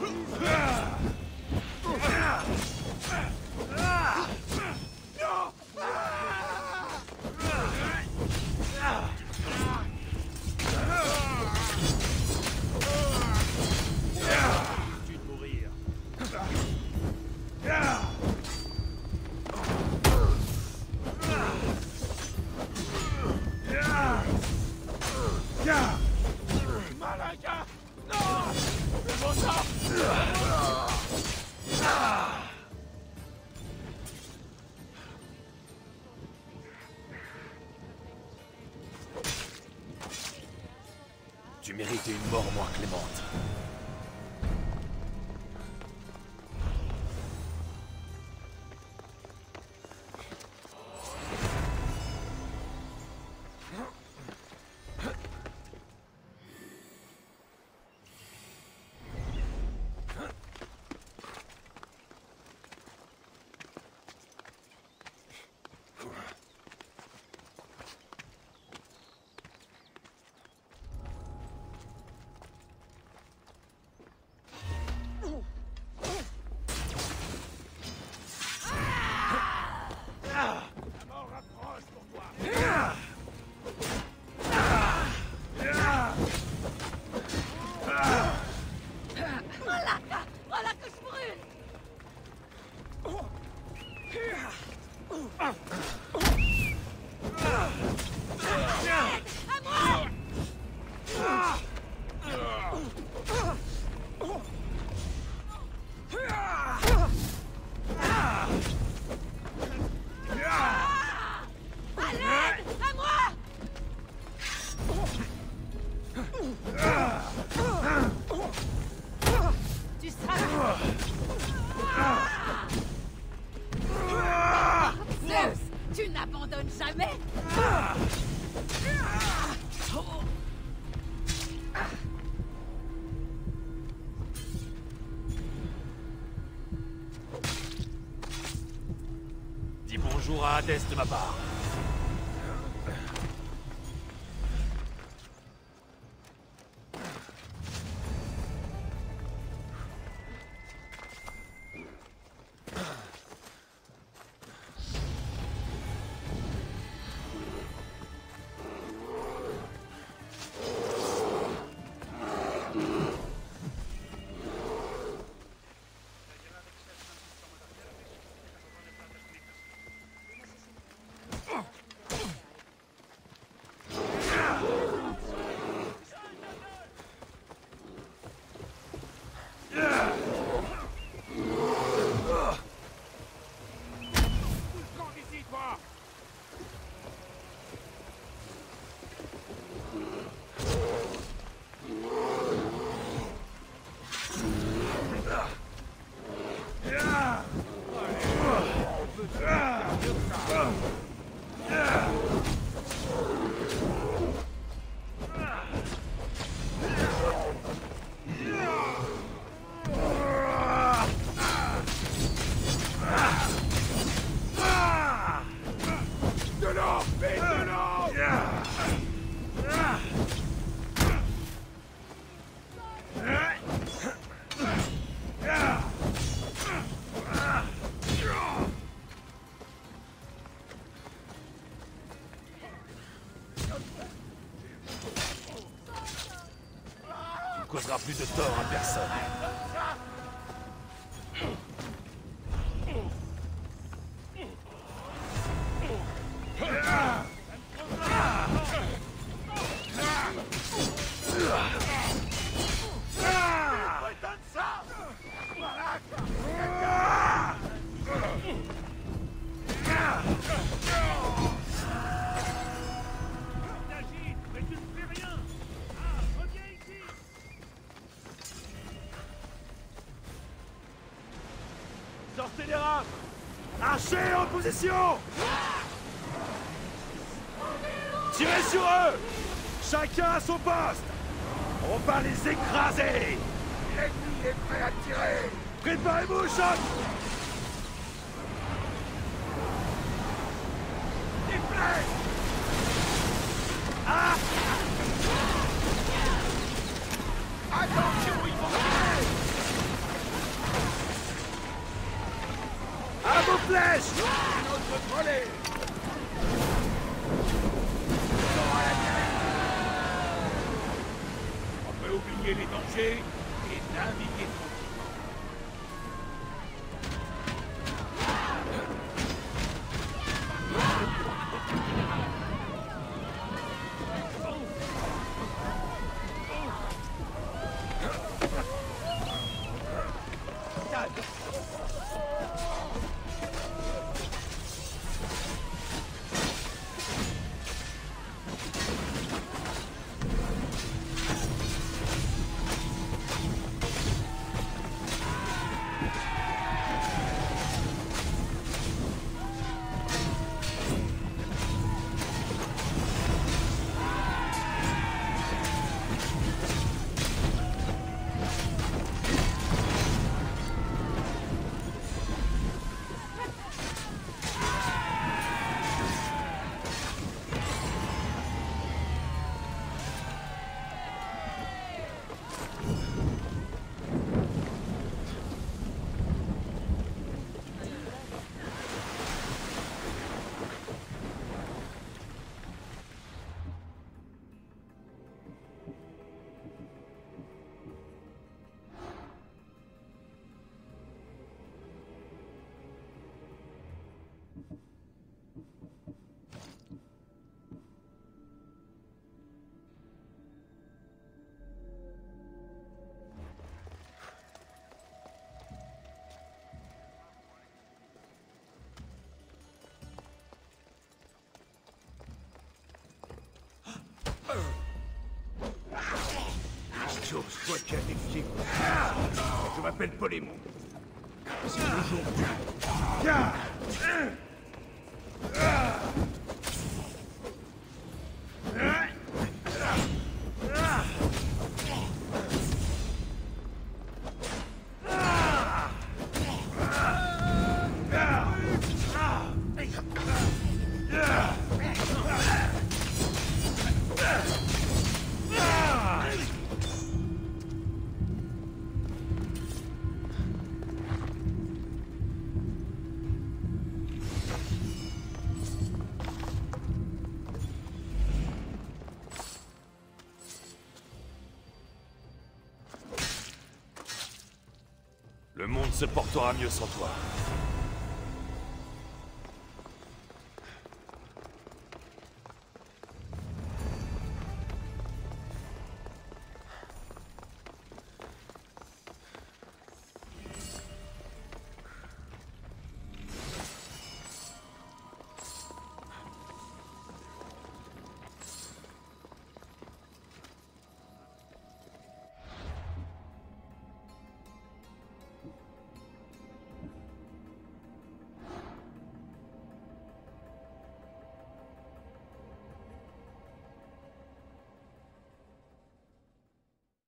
Huh? Tu méritais une mort moins clémente. Dis bonjour à Hadès de ma part. Causeras plus de tort à personne. Archer en position Tirez sur eux Chacun à son poste On va les écraser L'ennemi est prêt à tirer Préparez-vous, choc Il plaît Ah Flèches Notre volet On peut oublier les dangers Je m'appelle Polémon. C'est aujourd'hui. Se portera mieux sans toi.